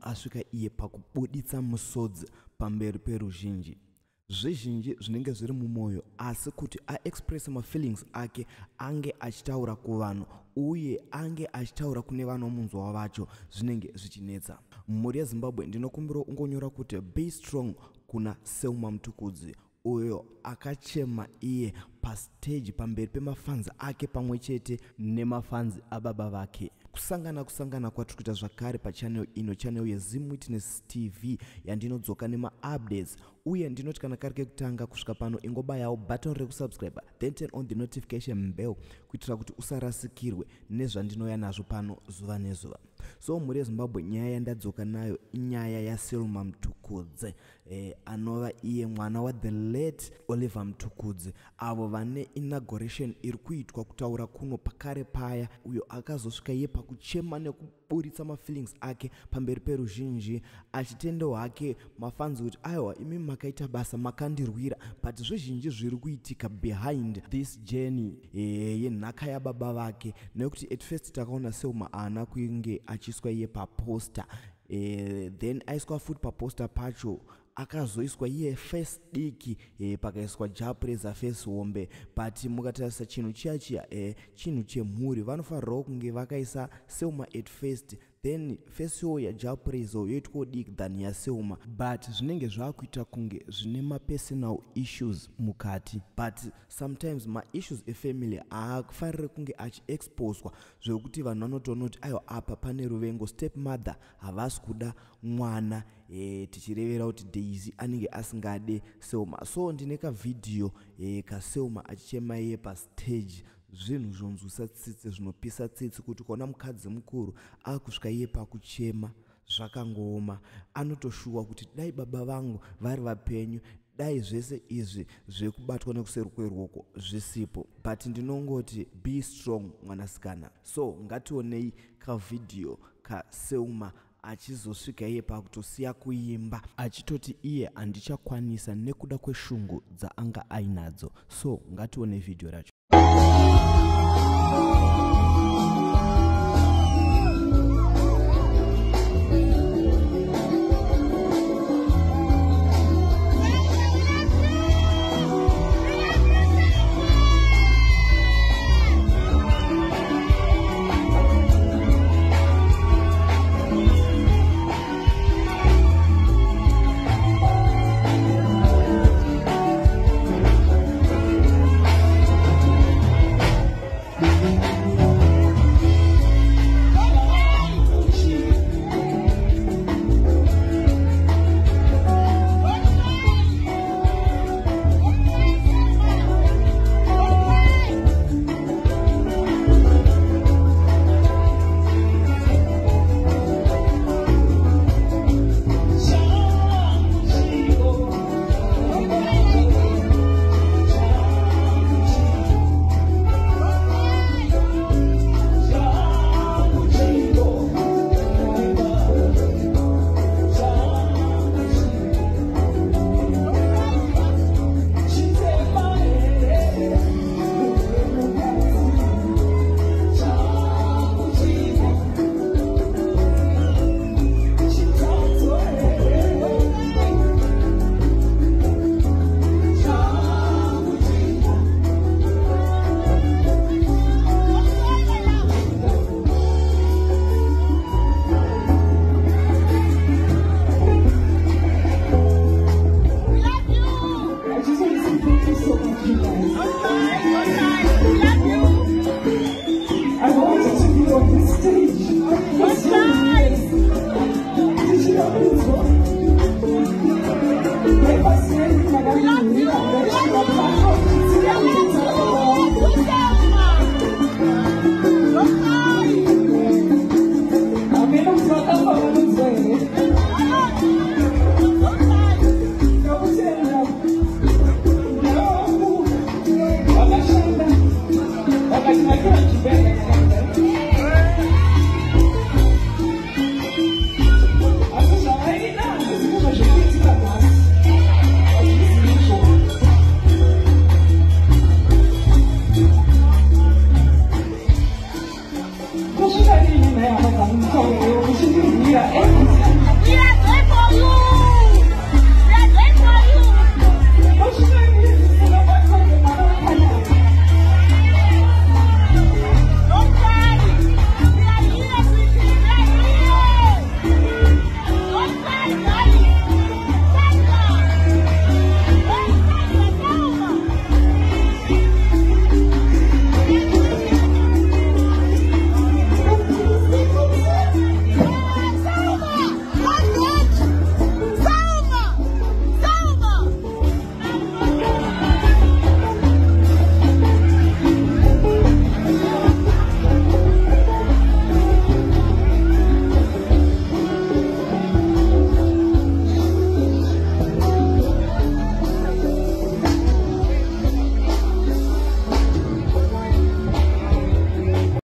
asvika iye pakubuditsa musodzi pamberi peruzhinji. Zvizhinji zvinenge zviri mumwoyo asi kuti aexpressa mafeelings ake ange achitaura kuvanhu uye ange achitaura kune vanomunzwa vacho zvinenge zvichinetsa. Mhuri yezimbabwe ndinokumbira ungonyora kuti be strong kuna selma mutukudzi uyo akachema iye pastage pamberi pemafanzi ake pamwe chete nemafanzi ababa vake kusangana kusangana kwatiri kuita zvakare pachanel ino chanel yezim witness tv yandinodzoka nemaupdates uye ndinoti kana kari kekutanga kusvika pano ingobayawo button rekusubscribe then turn on the notification bell kuitira kuti usarasikirwe nezvandinouya nazvo pano zuva nezuva. So mhuri yezimbabwe nyaya yandadzoka nayo inyaya yaselma mutukudze eh, anova iye mwana wathe late oliver mutukudze avo vane inauguration iri kuitwa kutaura kuno pakare paya uyo akazosvika iye pakuchema nekuburitsa mafeelings ake pamberi peruzhinji achitendo hwake mafanzi kuti aiwa imi makaita basa makandirwira but zvizhinji zviri kuitika behind this journey eh, yenhaka yababa vake. Nekuti at first takaona selma aana kunge achiswa iye paposta eh, then aiswa futi paposta pacho akazoiswa iye face diki e, pakaiswa japreza face hombe. But mukatarisa chinhu chiya chiya e, chinhu chemhuri vanofanirawo kunge vakaisa selma at first then fesiwo yajapreza yoitwawo diki than yaselma but zvinenge zvaakuita kunge zvine mapersonal issues mukati. But sometimes maissues efamily haafaniri kunge achiexposwa zvekuti vanhu vanotoona kuti aiwa apa pane ruvengo step mother havasi kuda mwana e, tichirevera kuti daisy anenge asingade selma so ndine kavhidhiyo e, kaselma achichema iye pastage zvinhu zvonzwisa tsitsi zvinopisa tsitsi kuti kuona mukadzi mukuru akusvika iye pakuchema zvakangooma anotoshuwa kuti dai baba vangu vari vapenyu dai zvese izvi zvekubatwa nekuseri kweruoko zvisipo. But ndinongoti be strong mwanasikana. So ngationei kavhidhiyo kaselma achizosvika iye pakutosiya kuimba achitoti iye handichakwanisa nekuda kweshungu dzaanga ainadzo. So ngatione vhidhiyo racho